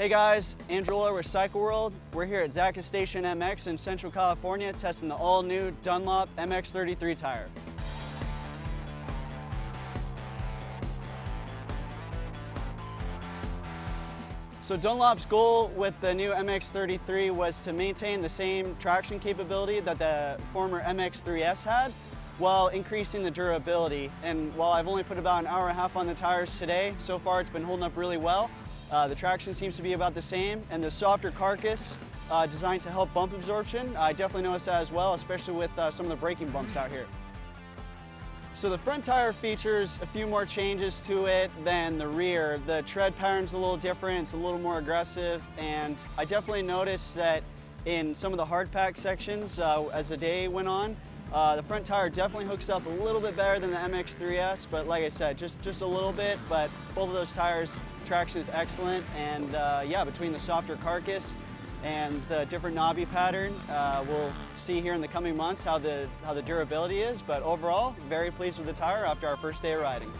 Hey guys, Andrew Oldar with Cycle World. We're here at Zaca Station MX in Central California testing the all-new Dunlop MX33 tire. So Dunlop's goal with the new MX33 was to maintain the same traction capability that the former MX3S had while increasing the durability. And while I've only put about an hour and a half on the tires today, so far it's been holding up really well. Uh, the traction seems to be about the same and the softer carcass uh, designed to help bump absorption. I definitely noticed that as well, especially with uh, some of the braking bumps out here. So the front tire features a few more changes to it than the rear. The tread pattern's a little different, it's a little more aggressive, and I definitely noticed that in some of the hard pack sections uh, as the day went on, uh, the front tire definitely hooks up a little bit better than the MX3S, but like I said, just, just a little bit, but both of those tires, traction is excellent, and uh, yeah, between the softer carcass and the different knobby pattern. Uh, we'll see here in the coming months how the, how the durability is, but overall, very pleased with the tire after our first day of riding.